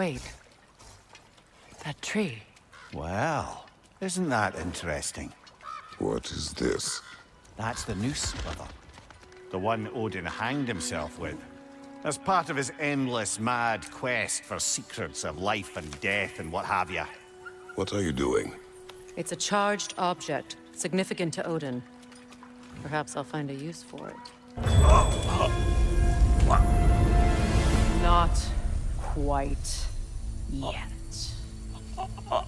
Wait. That tree. Well, isn't that interesting? What is this? That's the noose, brother. The one Odin hanged himself with. As part of his endless, mad quest for secrets of life and death and what have you. What are you doing? It's a charged object, significant to Odin. Perhaps I'll find a use for it. Not quite yet.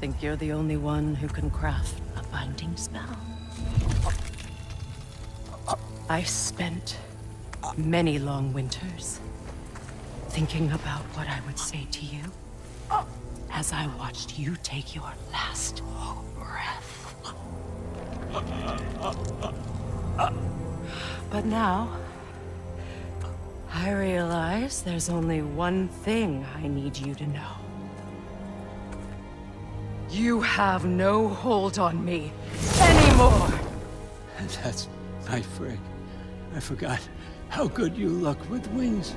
Think you're the only one who can craft a binding spell? I spent many long winters thinking about what I would say to you as I watched you take your last breath. But now, I realize there's only one thing I need you to know. You have no hold on me anymore! And that's my Frigg. I forgot how good you look with wings.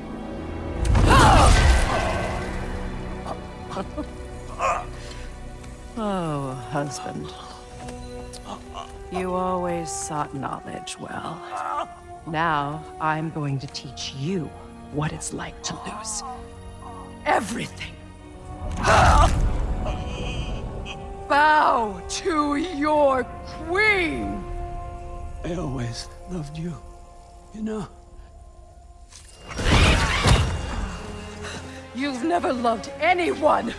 Oh, husband. You always sought knowledge well. Now, I'm going to teach you what it's like to lose everything. Bow to your queen! I always loved you, you know? You've never loved anyone!